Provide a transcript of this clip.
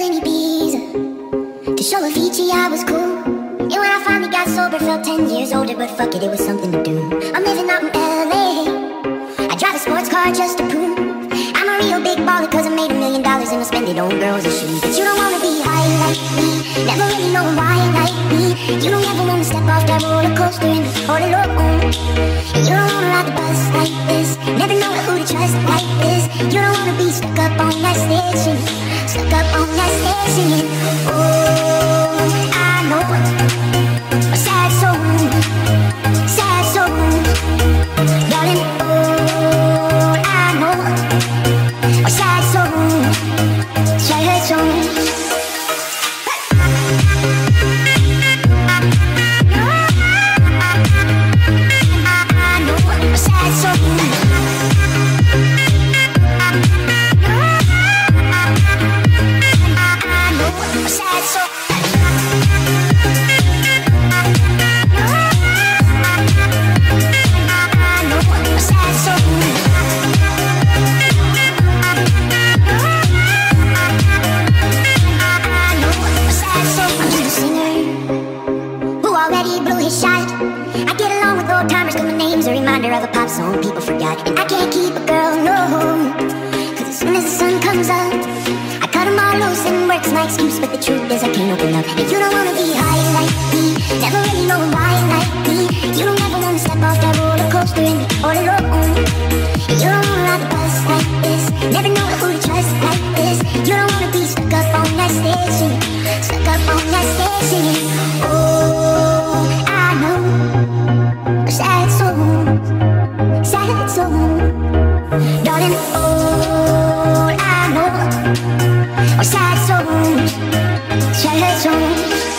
in Ibiza To show Avicii I was cool. And when I finally got sober Felt 10 years older But fuck it, it was something to do. I'm living out in L.A. I drive a sports car just to prove. I'm a real big baller Cause I made a million dollars And I spend it on girls and shoes. But you don't wanna be high like me. Never really know why like me. You don't ever wanna step off that roller coaster And be all alone. And you don't wanna ride the bus like this. Never know who to trust like this station Oh, who blew his shot. I get along with old timers cause my name's a reminder of a pop song people forgot. And I can't keep a girl, no. Cause as soon as the sun comes up, I cut them all loose and work's my excuse. But the truth is, I can't open up. And you don't wanna be high like me, never really know why like me. You don't ever wanna step off that roller coaster and be all alone. You don't wanna ride the bus like this, never know who to trust like this. You don't wanna be stuck up on that station, stuck up on that station. Darling. Oh, I know a sad soul, sad soul.